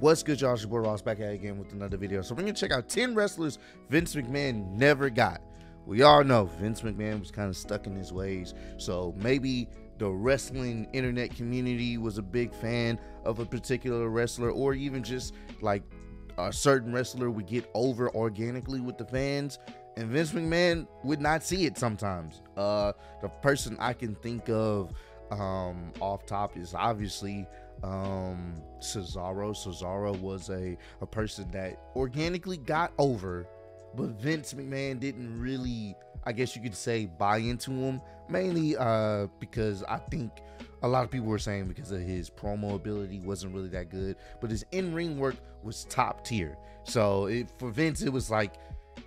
What's good, y'all? It's your boy Ross back at it again with another video. So we're gonna check out 10 wrestlers Vince McMahon never got. We all know Vince McMahon was kind of stuck in his ways. So maybe the wrestling internet community was a big fan of a particular wrestler, or even just like a certain wrestler would get over organically with the fans. And Vince McMahon would not see it sometimes. Uh the person I can think of um off top is obviously um Cesaro. Cesaro was a, a person that organically got over, but Vince McMahon didn't really, I guess you could say, buy into him. Mainly uh because I think a lot of people were saying because of his promo ability wasn't really that good, but his in-ring work was top tier. So it, for Vince, it was like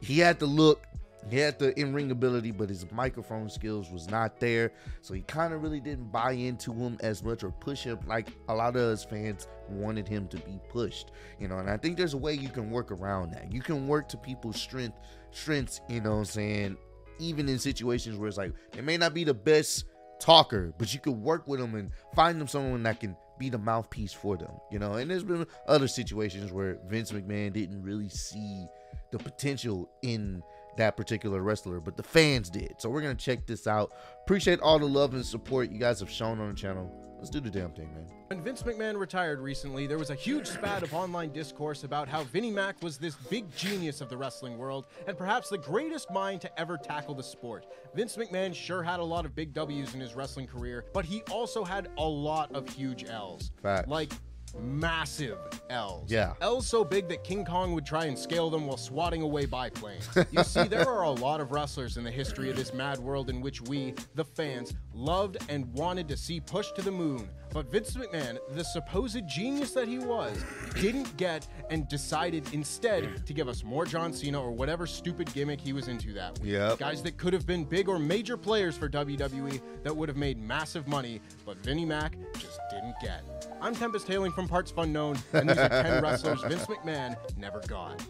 he had the look, he had the in-ring ability, but his microphone skills was not there. So he kind of really didn't buy into him as much or push him like a lot of us fans wanted him to be pushed. You know, and I think there's a way you can work around that. You can work to people's strength strengths, you know what I'm saying? Even in situations where it's like they may not be the best talker, but you could work with them and find them someone that can be the mouthpiece for them, you know. And there's been other situations where Vince McMahon didn't really see the potential in that particular wrestler, but the fans did. So we're gonna check this out. Appreciate all the love and support you guys have shown on the channel. Let's do the damn thing, man. When Vince McMahon retired recently, there was a huge spat of online discourse about how Vinnie Mac was this big genius of the wrestling world and perhaps the greatest mind to ever tackle the sport. Vince McMahon sure had a lot of big W's in his wrestling career, but he also had a lot of huge L's. Facts. Like massive L's. Yeah. L's so big that King Kong would try and scale them while swatting away biplanes. You see, there are a lot of wrestlers in the history of this mad world in which we, the fans, loved and wanted to see pushed to the moon. But Vince McMahon, the supposed genius that he was, didn't get and decided instead to give us more John Cena or whatever stupid gimmick he was into that week. Yep. Guys that could have been big or major players for WWE that would have made massive money, but Vinnie Mac just didn't get. I'm Tempest hailing from Parts Unknown, and these are 10 wrestlers Vince McMahon never got.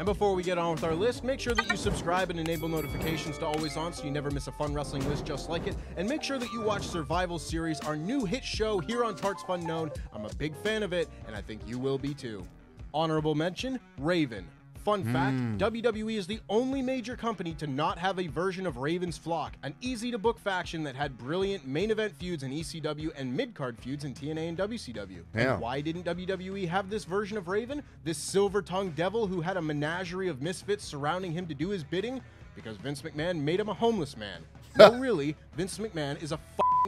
And before we get on with our list, make sure that you subscribe and enable notifications to always on so you never miss a fun wrestling list just like it. And make sure that you watch Survival Series, our new hit show here on partsFUNknown. I'm a big fan of it, and I think you will be too. Honorable mention Raven. Fun fact hmm. WWE is the only major company to not have a version of Raven's Flock, an easy to book faction that had brilliant main event feuds in ECW and mid card feuds in TNA and WCW. Yeah. And why didn't WWE have this version of Raven? This silver tongued devil who had a menagerie of misfits surrounding him to do his bidding? Because Vince McMahon made him a homeless man. No, really, Vince McMahon is a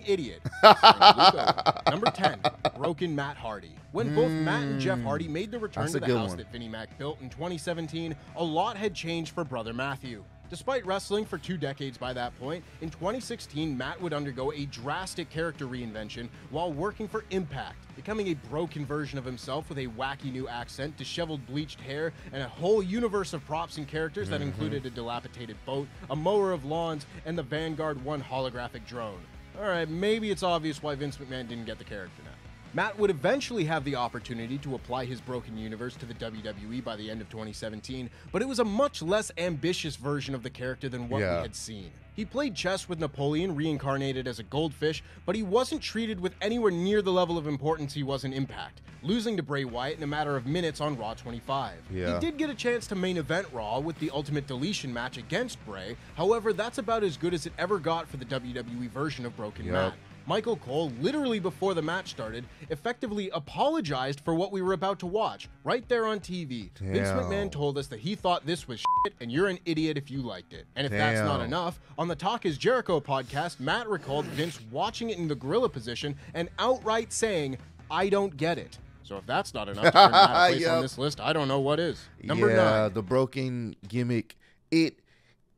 idiot. Number 10, Broken Matt Hardy. When both Matt and Jeff Hardy made the return That's to the house one. that Vinnie Mac built in 2017, a lot had changed for brother Matthew. Despite wrestling for two decades by that point, in 2016, Matt would undergo a drastic character reinvention while working for Impact, becoming a broken version of himself with a wacky new accent, disheveled bleached hair, and a whole universe of props and characters that mm-hmm. included a dilapidated boat, a mower of lawns, and the Vanguard 1 holographic drone. Alright, maybe it's obvious why Vince McMahon didn't get the character now. Matt would eventually have the opportunity to apply his broken universe to the WWE by the end of 2017, but it was a much less ambitious version of the character than what Yeah. we had seen. He played chess with Napoleon, reincarnated as a goldfish, but he wasn't treated with anywhere near the level of importance he was in Impact, losing to Bray Wyatt in a matter of minutes on Raw 25. Yeah. He did get a chance to main event Raw with the Ultimate Deletion match against Bray, however, that's about as good as it ever got for the WWE version of Broken Yep. Matt. Michael Cole, literally before the match started, effectively apologized for what we were about to watch, right there on TV. Vince McMahon told us that he thought this was shit and you're an idiot if you liked it. And if that's not enough, on the Talk is Jericho podcast, Matt recalled Vince watching it in the gorilla position and outright saying, I don't get it. So if that's not enough to place Yep. on this list, I don't know what is. Number yeah, nine. the broken gimmick. It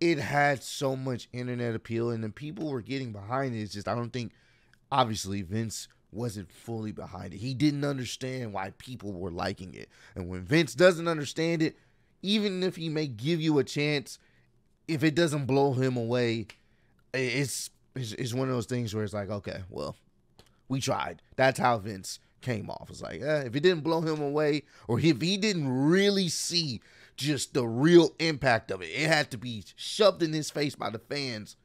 it had so much internet appeal, and the people were getting behind it. It's just I don't think, obviously, Vince wasn't fully behind it. He didn't understand why people were liking it, and when Vince doesn't understand it, even if he may give you a chance, if it doesn't blow him away, it's it's, it's one of those things where it's like, okay, well, we tried. That's how Vince came off. It's like, eh, if it didn't blow him away, or if he didn't really see just the real impact of it, it had to be shoved in his face by the fans.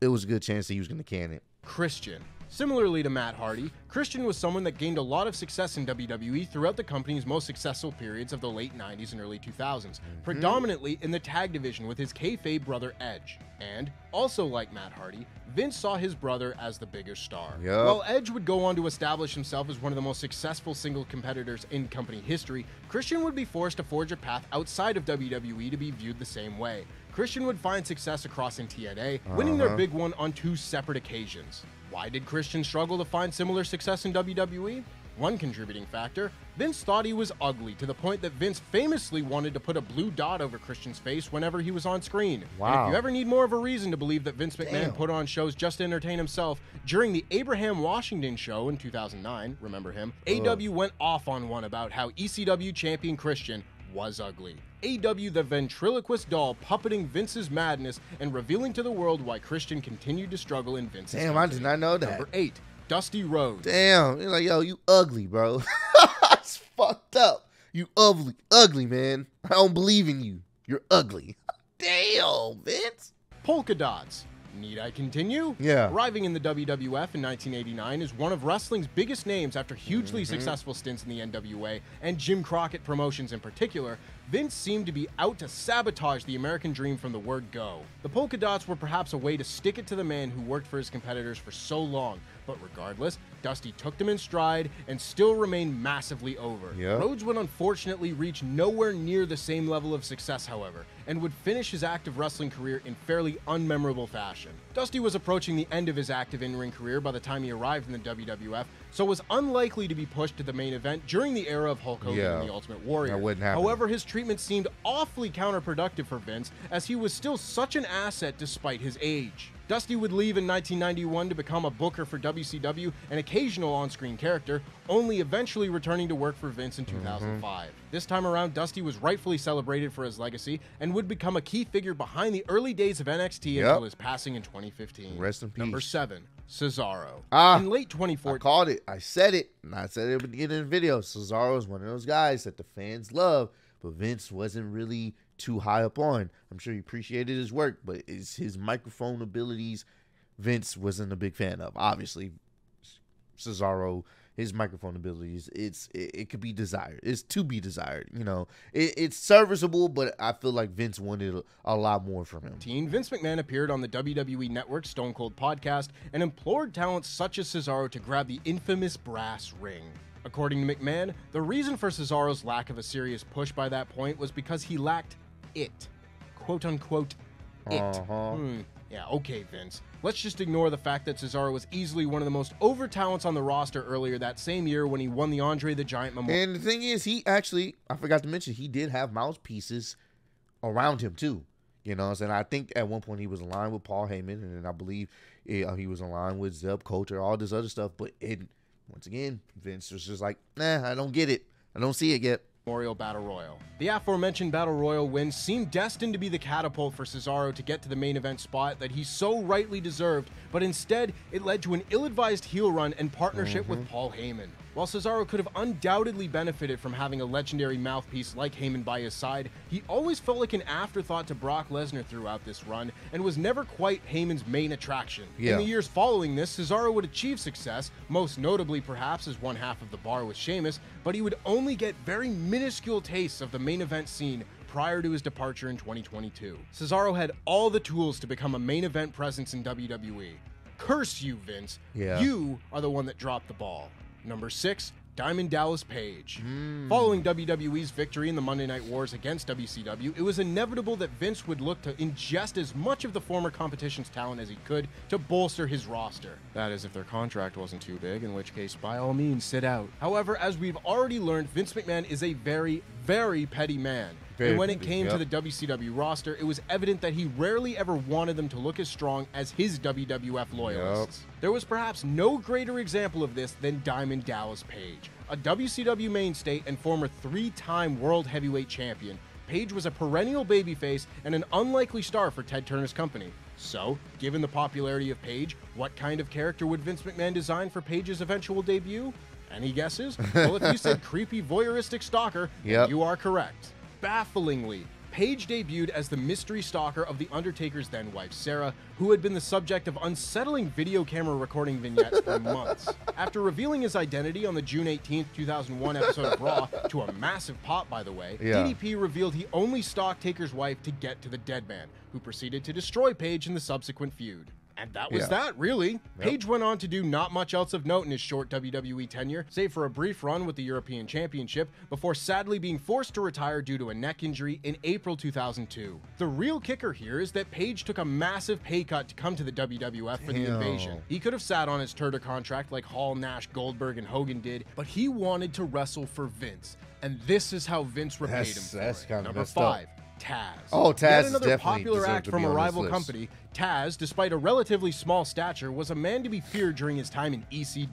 It was a good chance that he was going to can it. Christian. Similarly to Matt Hardy, Christian was someone that gained a lot of success in WWE throughout the company's most successful periods of the late 90s and early 2000s, predominantly in the tag division with his kayfabe brother Edge. And, also like Matt Hardy, Vince saw his brother as the bigger star. Yup. While Edge would go on to establish himself as one of the most successful single competitors in company history, Christian would be forced to forge a path outside of WWE to be viewed the same way. Christian would find success across in TNA, winning their Uh-huh. big one on two separate occasions. Why did Christian struggle to find similar success in WWE? One contributing factor, Vince thought he was ugly to the point that Vince famously wanted to put a blue dot over Christian's face whenever he was on screen. And Wow. if you ever need more of a reason to believe that Vince McMahon Damn. put on shows just to entertain himself, during the Abraham Washington show in 2009, remember him, AW went off on one about how ECW champion Christian was ugly. AW the ventriloquist doll puppeting Vince's madness and revealing to the world why Christian continued to struggle in Vince's Damn, I did not know that. Number 8, Dusty Rhodes. Damn, you're like, yo, you ugly, bro. it's fucked up. You ugly, ugly, man. I don't believe in you. You're ugly. Damn, Vince. Polka dots. Need I continue? Yeah. Arriving in the WWF in 1989 is one of wrestling's biggest names after hugely Mm-hmm. successful stints in the NWA and Jim Crockett promotions in particular. Vince seemed to be out to sabotage the American dream from the word go. The polka dots were perhaps a way to stick it to the man who worked for his competitors for so long, but regardless, Dusty took them in stride and still remained massively over. Yep. Rhodes would unfortunately reach nowhere near the same level of success, however, and would finish his active wrestling career in fairly unmemorable fashion. Dusty was approaching the end of his active in ring career by the time he arrived in the WWF, so was unlikely to be pushed to the main event during the era of Hulk Hogan Yeah. and the Ultimate Warrior. That wouldn't happen. However, his treatment seemed awfully counterproductive for Vince, as he was still such an asset despite his age. Dusty would leave in 1991 to become a booker for WCW, an occasional on screen character, only eventually returning to work for Vince in Mm-hmm. 2005. This time around, Dusty was rightfully celebrated for his legacy and would become a key figure behind the early days of NXT Yep. until his passing in 2015. Rest in peace. Number 7, Cesaro. Ah, in late I 2014, called it. I said it. And I said it at the beginning of the video. Cesaro is one of those guys that the fans love, but Vince wasn't really too high up on. I'm sure he appreciated his work, but it's his microphone abilities Vince wasn't a big fan of. Obviously, Cesaro, his microphone abilities, it's it, it could be desired. It's to be desired. You know, it, it's serviceable, but I feel like Vince wanted a, a lot more from him. 2015, Vince McMahon appeared on the WWE Network Stone Cold podcast and implored talents such as Cesaro to grab the infamous brass ring. According to McMahon, the reason for Cesaro's lack of a serious push by that point was because he lacked it. Quote unquote, it. Uh-huh. Hmm. Yeah, okay, Vince. Let's just ignore the fact that Cesaro was easily one of the most over talents on the roster earlier that same year when he won the Andre the Giant Memorial. And the thing is, he actually, I forgot to mention, he did have mouthpieces around him too. You know, and I think at one point he was aligned with Paul Heyman, and then I believe he was aligned with Zeb Colter, all this other stuff. But it, once again, Vince was just like, nah, I don't get it. I don't see it yet. Memorial Battle Royal. The aforementioned Battle Royal win seemed destined to be the catapult for Cesaro to get to the main event spot that he so rightly deserved, but instead it led to an ill-advised heel run and partnership with mm-hmm. Paul Heyman. While Cesaro could have undoubtedly benefited from having a legendary mouthpiece like Heyman by his side, he always felt like an afterthought to Brock Lesnar throughout this run and was never quite Heyman's main attraction. Yeah. In the years following this, Cesaro would achieve success, most notably perhaps as one half of the bar with Sheamus, but he would only get very minuscule tastes of the main event scene prior to his departure in 2022. Cesaro had all the tools to become a main event presence in WWE. Curse you, Vince. Yeah. You are the one that dropped the ball. Number six, Diamond Dallas Page. Hmm. Following WWE's victory in the Monday Night Wars against WCW, it was inevitable that Vince would look to ingest as much of the former competition's talent as he could to bolster his roster. That is, if their contract wasn't too big, in which case, by all means, sit out. However, as we've already learned, Vince McMahon is a very, very petty man. Very and when it came to the WCW roster, it was evident that he rarely ever wanted them to look as strong as his WWF loyalists. There was perhaps no greater example of this than Diamond Dallas Page. A WCW mainstay and former three time World Heavyweight Champion, Page was a perennial babyface and an unlikely star for Ted Turner's company. So, given the popularity of Page, what kind of character would Vince McMahon design for Page's eventual debut? Any guesses? Well, if you said creepy voyeuristic stalker, Yep. you are correct. Bafflingly, Page debuted as the mystery stalker of The Undertaker's then wife, Sarah, who had been the subject of unsettling video camera recording vignettes for months. After revealing his identity on the June 18, 2001 episode of Raw, to a massive pop, by the way, Yeah. DDP revealed he only stalked Taker's wife to get to the dead man, who proceeded to destroy Page in the subsequent feud. And that was Yeah. that, really. Page went on to do not much else of note in his short WWE tenure, save for a brief run with the European Championship, before sadly being forced to retire due to a neck injury in April 2002. The real kicker here is that Page took a massive pay cut to come to the WWF for the invasion. He could have sat on his Turner contract like Hall, Nash, Goldberg, and Hogan did, but he wanted to wrestle for Vince. And this is how Vince repaid That's- him that's Number messed up. Taz. Oh, Taz Yet another popular act from a rival company. Taz, despite a relatively small stature, was a man to be feared during his time in ECW.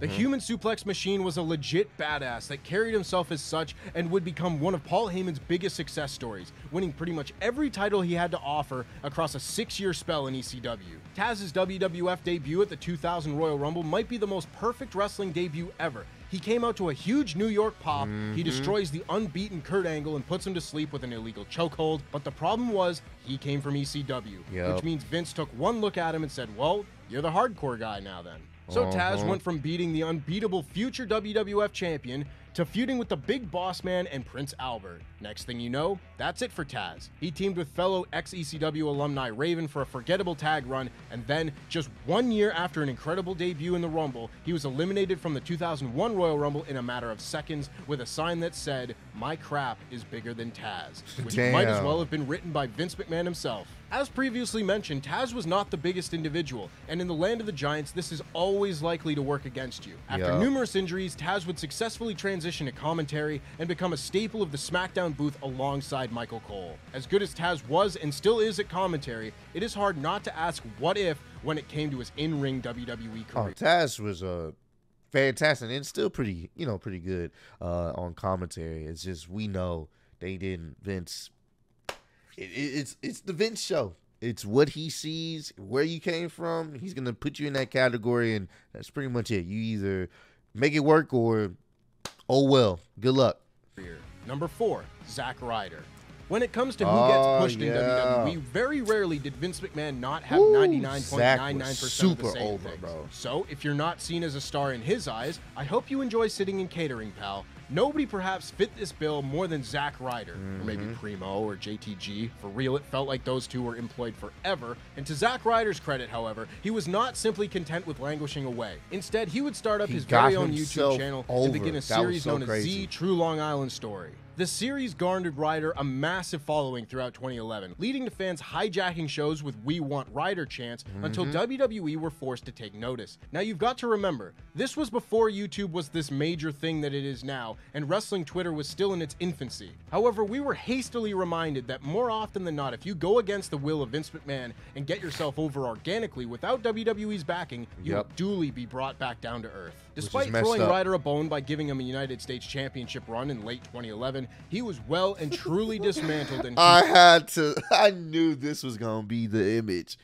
The Mm-hmm. human suplex machine was a legit badass that carried himself as such and would become one of Paul Heyman's biggest success stories, winning pretty much every title he had to offer across a six year spell in ECW. Taz's WWF debut at the 2000 Royal Rumble might be the most perfect wrestling debut ever. He came out to a huge New York pop. Mm-hmm. He destroys the unbeaten Kurt Angle and puts him to sleep with an illegal chokehold. But the problem was he came from ECW, Yep. which means Vince took one look at him and said, "Well, you're the hardcore guy now then." So Taz Uh-huh. went from beating the unbeatable future WWF champion to feuding with the Big Boss Man and Prince Albert. Next thing you know, that's it for Taz. He teamed with fellow ex-ECW alumni Raven for a forgettable tag run, and then, just one year after an incredible debut in the Rumble, he was eliminated from the 2001 Royal Rumble in a matter of seconds with a sign that said, "My crap is bigger than Taz," which might as well have been written by Vince McMahon himself. As previously mentioned, Taz was not the biggest individual, and in the land of the Giants, this is always likely to work against you. After Yeah. numerous injuries, Taz would successfully transition to commentary and become a staple of the SmackDown booth alongside Michael Cole. As good as Taz was and still is at commentary, it is hard not to ask what if when it came to his in-ring WWE Oh, career. Taz was uh, fantastic and still pretty, you know, pretty good uh, on commentary. It's just we know they didn't. Vince, it, it, it's it's the Vince show. It's what he sees, where you came from. He's gonna put you in that category, and that's pretty much it. You either make it work or, oh well, good luck. Number four, Zack Ryder. When it comes to who Oh, gets pushed in. WWE, very rarely did Vince McMahon not have Woo, 99.99% Zack was of the super same over, things. bro. So, if you're not seen as a star in his eyes, I hope you enjoy sitting in catering, pal. Nobody perhaps fit this bill more than Zack Ryder, or maybe Mm-hmm. Primo or JTG. For real, it felt like those two were employed forever. And to Zack Ryder's credit, however, he was not simply content with languishing away. Instead, he would start up He his very own YouTube channel over. and begin a That series so known as. Z True Long Island Story. The series garnered Ryder a massive following throughout 2011, leading to fans hijacking shows with We Want Ryder chants until WWE were forced to take notice. Now you've got to remember, this was before YouTube was this major thing that it is now, and wrestling Twitter was still in its infancy. However, we were hastily reminded that more often than not, if you go against the will of Vince McMahon and get yourself over organically without WWE's backing, you will Yep. duly be brought back down to earth. Despite throwing up. Ryder a bone by giving him a United States Championship run in late 2011, he was well and truly dismantled and I had to. I knew this was gonna be the image.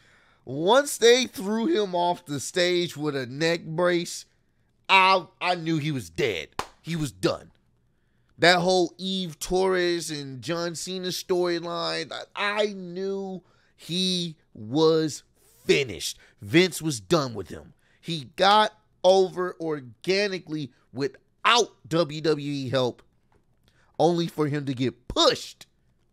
Once they threw him off the stage with a neck brace, I I knew he was dead. He was done. That whole Eve Torres and John Cena storyline, I, I knew he was finished. Vince was done with him. He got over organically without WWE help only for him to get pushed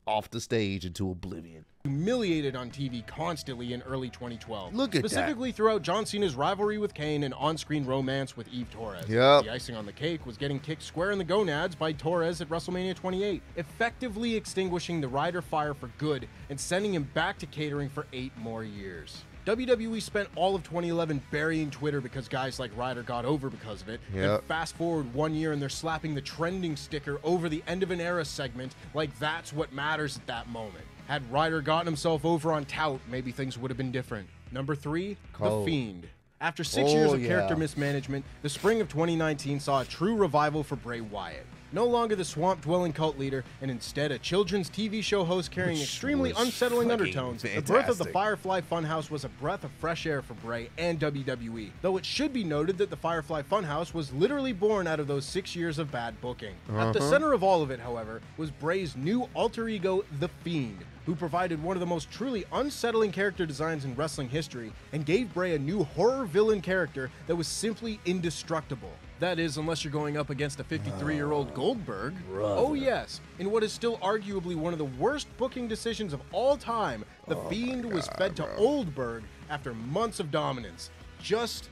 off the stage into oblivion. humiliated on TV constantly in early 2012. Look at that. Specifically throughout John Cena's rivalry with Kane and on-screen romance with Eve Torres. Yep. The icing on the cake was getting kicked square in the gonads by Torres at WrestleMania 28, effectively extinguishing the Ryder fire for good and sending him back to catering for eight more years. WWE spent all of 2011 burying Twitter because guys like Ryder got over because of it. Yep. fast forward one year and they're slapping the trending sticker over the end of an era segment like that's what matters at that moment. Had Ryder gotten himself over on Tout, maybe things would have been different. Number three, Cold. The Fiend. After six Oh, years of yeah. character mismanagement, the spring of 2019 saw a true revival for Bray Wyatt. No longer the swamp dwelling cult leader, and instead a children's TV show host carrying Which extremely unsettling undertones, the birth of the. Firefly Funhouse was a breath of fresh air for Bray and WWE. Though it should be noted that the Firefly Funhouse was literally born out of those six years of bad booking. At the center of all of it, however, was Bray's new alter ego, The Fiend, who provided one of the most truly unsettling character designs in wrestling history and gave Bray a new horror villain character that was simply indestructible. That is, unless you're going up against a 53 year old Goldberg. Oh, yes. In what is still arguably one of the worst booking decisions of all time, The Fiend was fed to Oldberg after months of dominance. Just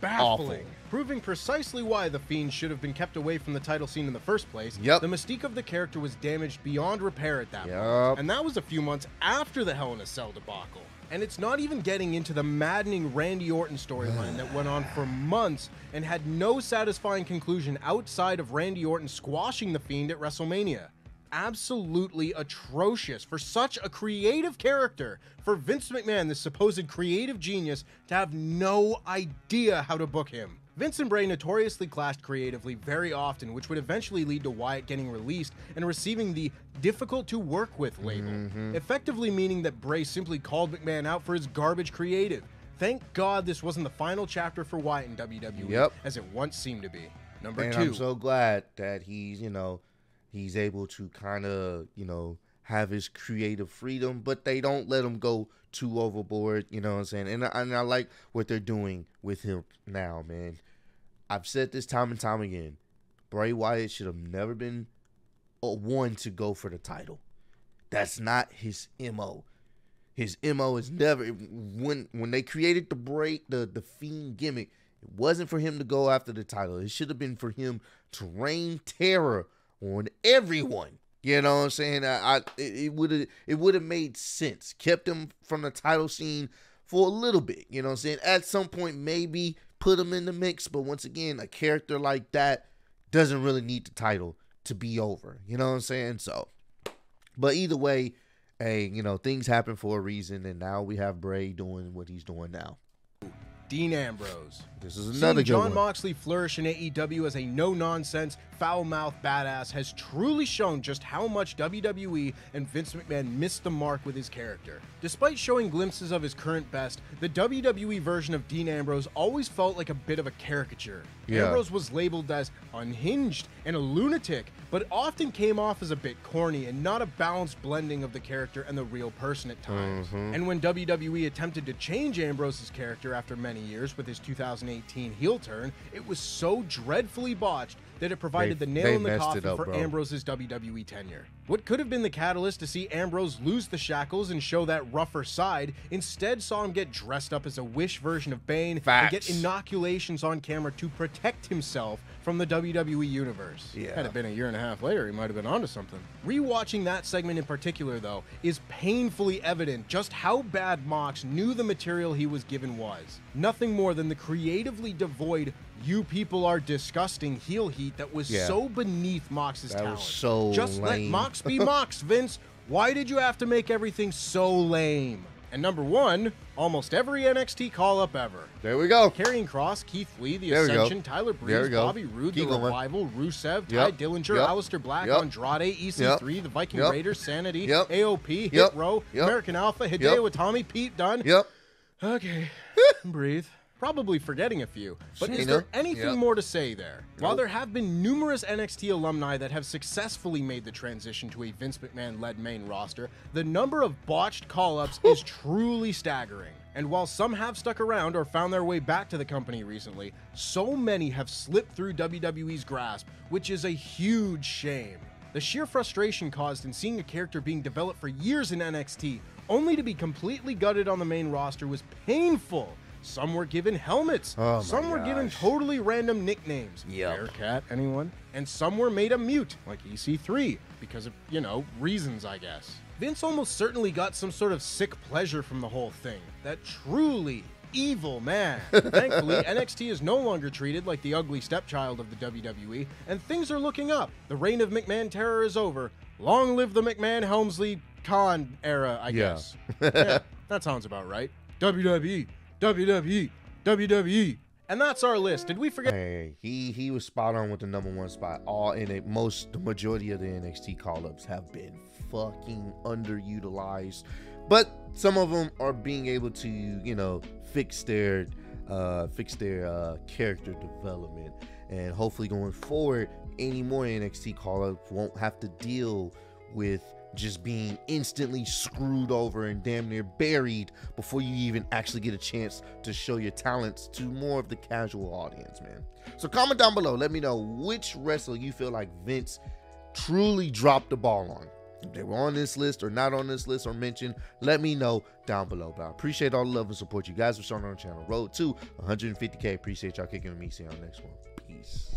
baffling. Awful. Proving precisely why The Fiend should have been kept away from the title scene in the first place, Yep. the mystique of the character was damaged beyond repair at that Yep. point. And that was a few months after the Hell in a Cell debacle. And it's not even getting into the maddening Randy Orton storyline that went on for months and had no satisfying conclusion outside of Randy Orton squashing The Fiend at WrestleMania. Absolutely atrocious for such a creative character, for Vince McMahon, the supposed creative genius, to have no idea how to book him. Vince and Bray notoriously clashed creatively very often, which would eventually lead to Wyatt getting released and receiving the difficult to work with label, mm-hmm. effectively meaning that Bray simply called McMahon out for his garbage creative. Thank God this wasn't the final chapter for Wyatt in WWE, Yep. as it once seemed to be. Number and 2 I'm so glad that he's, you know, he's able to kind of, you know, have his creative freedom, but they don't let him go too overboard. You know what I'm saying? And I, and I like what they're doing with him now, man. I've said this time and time again. Bray Wyatt should have never been a one to go for the title. That's not his mo. His mo is never when when they created the break the the fiend gimmick. It wasn't for him to go after the title. It should have been for him to rain terror on everyone. You know what I'm saying? I, I it would have it would have made sense. Kept him from the title scene for a little bit. You know what I'm saying? At some point, maybe put him in the mix. But once again, a character like that doesn't really need the title to be over. You know what I'm saying? So, but either way, hey, you know things happen for a reason, and now we have Bray doing what he's doing now. Dean Ambrose. This is another Seeing John one. Moxley flourish in AEW as a no-nonsense, foul-mouthed badass has truly shown just how much WWE and Vince McMahon missed the mark with his character. Despite showing glimpses of his current best, the WWE version of Dean Ambrose always felt like a bit of a caricature. Yeah. Ambrose was labeled as unhinged and a lunatic, but often came off as a bit corny and not a balanced blending of the character and the real person at times. Mm-hmm. And when WWE attempted to change Ambrose's character after many years with his 2018 heel turn, it was so dreadfully botched that it provided They- the nail in the coffin up, for bro. Ambrose's WWE tenure. What could have been the catalyst to see Ambrose lose the shackles and show that rougher side instead saw him get dressed up as a wish version of Bane and get inoculations on camera to protect himself from the WWE universe. Yeah. Had it been a year and a half later, he might have been onto something. Rewatching that segment in particular, though, is painfully evident just how bad Mox knew the material he was given was. Nothing more than the creatively devoid you people are disgusting heel heat that was Yeah. so beneath Mox's That talent. was so Just let. Mox be Mox, Vince. Why did you have to make everything so lame? And number one, almost every NXT call up ever. There we go. Karrion Kross, Keith Lee, The There. Ascension, Tyler Breeze. Bobby Roode, Keep The going. Revival, Rusev, Tye Yep. Dillinger, Yep. Aleister Black, Yep. Andrade, EC3, Yep. The Viking Yep. Raiders, Sanity. AOP, Hit. Row. American Alpha, Hideo. Itami, Pete Dunne. Yep. Okay, breathe. Probably forgetting a few, but is there anything Yep. more to say there? While there have been numerous NXT alumni that have successfully made the transition to a Vince McMahon led main roster, the number of botched call ups is truly staggering. And while some have stuck around or found their way back to the company recently, so many have slipped through WWE's grasp, which is a huge shame. The sheer frustration caused in seeing a character being developed for years in NXT, only to be completely gutted on the main roster, was painful. Some were given helmets, Oh some were given totally random nicknames. Yep. Bearcat, anyone? And some were made a mute, like EC3, because of, you know, reasons, I guess. Vince almost certainly got some sort of sick pleasure from the whole thing. That truly evil man. Thankfully, NXT is no longer treated like the ugly stepchild of the WWE, and things are looking up. The reign of McMahon terror is over. Long live the McMahon Helmsley Khan era, I Yeah. guess. yeah, that sounds about right. WWE, WWE, WWE. And that's our list. Did we forget? Hey, he he was spot on with the number one spot. All in it, most the majority of the NXT call ups have been fucking underutilized, but some of them are being able to you know fix their uh fix their uh character development and hopefully going forward any more NXT call ups won't have to deal with just being instantly screwed over and damn near buried before you even actually get a chance to show your talents to more of the casual audience, man. So comment down below. Let me know which wrestler you feel like Vince truly dropped the ball on. If they were on this list or not on this list or mentioned, let me know down below. But I appreciate all the love and support you guys for showing on the channel. Road to 150k. Appreciate y'all kicking with me. See the next one. Peace.